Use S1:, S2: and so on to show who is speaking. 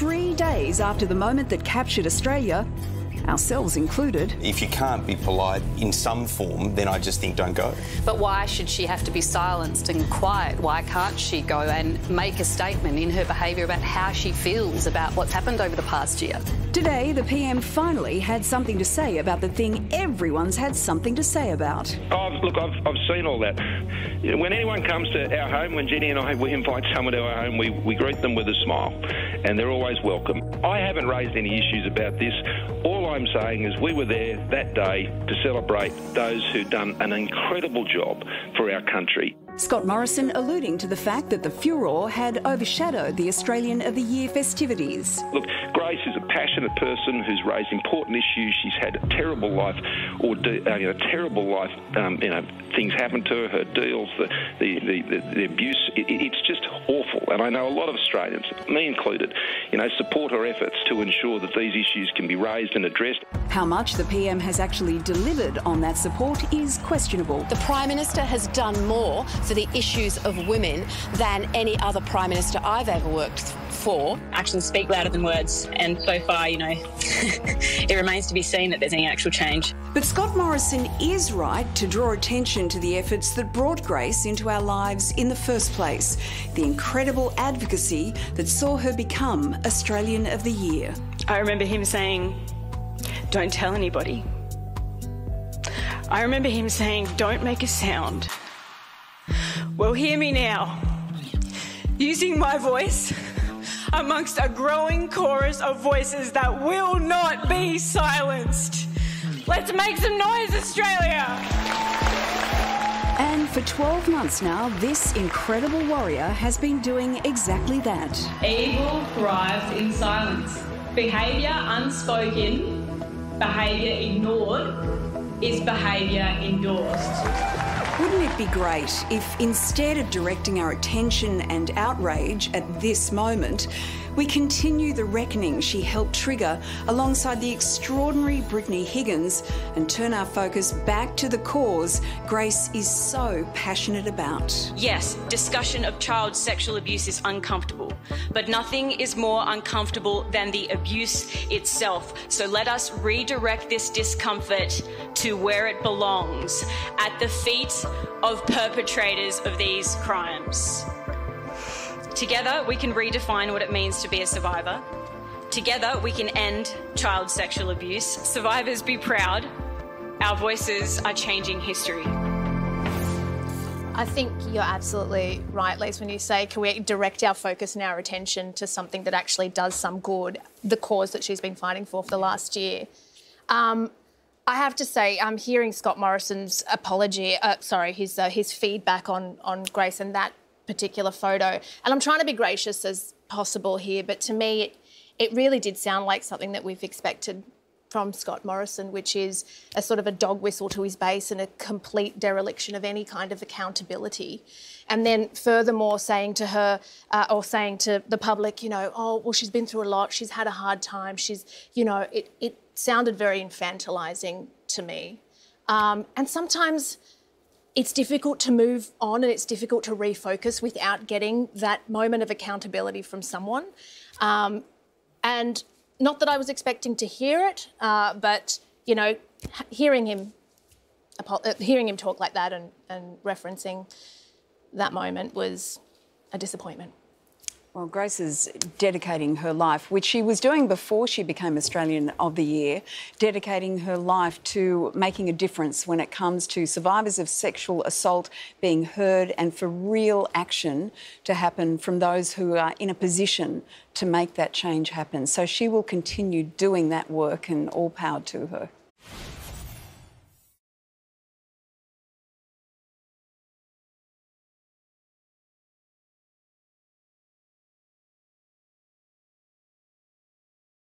S1: three days after the moment that captured Australia, ourselves included.
S2: If you can't be polite in some form, then I just think don't go.
S3: But why should she have to be silenced and quiet? Why can't she go and make a statement in her behaviour about how she feels about what's happened over the past year?
S1: Today, the PM finally had something to say about the thing everyone's had something to say about.
S4: Oh, look, I've, I've seen all that. When anyone comes to our home, when Jenny and I we invite someone to our home, we, we greet them with a smile, and they're always welcome. I haven't raised any issues about this. All I'm saying is we were there that day to celebrate those who'd done an incredible job for our country.
S1: Scott Morrison alluding to the fact that the furor had overshadowed the Australian of the Year festivities.
S4: Look, Grace is a passionate person who's raised important issues. She's had a terrible life, or uh, you know, terrible life. Um, you know, things happen to her, her deals, the the, the, the, the abuse. It, it's just awful. And I know a lot of Australians, me included, you know, support her efforts to ensure that these issues can be raised and addressed.
S1: How much the PM has actually delivered on that support is questionable.
S5: The Prime Minister has done more for the issues of women than any other Prime Minister I've ever worked for.
S6: Actions speak louder than words, and so far, you know, it remains to be seen that there's any actual change.
S1: But Scott Morrison is right to draw attention to the efforts that brought Grace into our lives in the first place, the incredible advocacy that saw her become Australian of the Year.
S7: I remember him saying, Don't tell anybody. I remember him saying, Don't make a sound. Well, hear me now. Using my voice amongst a growing chorus of voices that will not be silenced. Let's make some noise, Australia!
S1: And for 12 months now, this incredible warrior has been doing exactly that.
S8: Evil thrives in silence. Behaviour unspoken, behaviour ignored, is behaviour endorsed.
S1: Wouldn't it be great if instead of directing our attention and outrage at this moment, we continue the reckoning she helped trigger alongside the extraordinary Brittany Higgins and turn our focus back to the cause Grace is so passionate about.
S9: Yes, discussion of child sexual abuse is uncomfortable, but nothing is more uncomfortable than the abuse itself. So let us redirect this discomfort to where it belongs at the feet of perpetrators of these crimes. Together, we can redefine what it means to be a survivor. Together, we can end child sexual abuse. Survivors, be proud. Our voices are changing history.
S10: I think you're absolutely right, Liz, when you say, can we direct our focus and our attention to something that actually does some good, the cause that she's been fighting for for the last year. Um, I have to say, I'm hearing Scott Morrison's apology, uh, sorry, his uh, his feedback on on Grace and that particular photo. And I'm trying to be gracious as possible here, but to me, it, it really did sound like something that we've expected from Scott Morrison, which is a sort of a dog whistle to his base and a complete dereliction of any kind of accountability. And then, furthermore, saying to her uh, or saying to the public, you know, oh, well, she's been through a lot, she's had a hard time, she's, you know, it, it sounded very infantilizing to me. Um, and sometimes it's difficult to move on and it's difficult to refocus without getting that moment of accountability from someone. Um, and not that I was expecting to hear it, uh, but you know, hearing him, uh, hearing him talk like that and, and referencing that moment was a disappointment.
S1: Well, Grace is dedicating her life, which she was doing before she became Australian of the Year, dedicating her life to making a difference when it comes to survivors of sexual assault being heard and for real action to happen from those who are in a position to make that change happen. So she will continue doing that work and all power to her.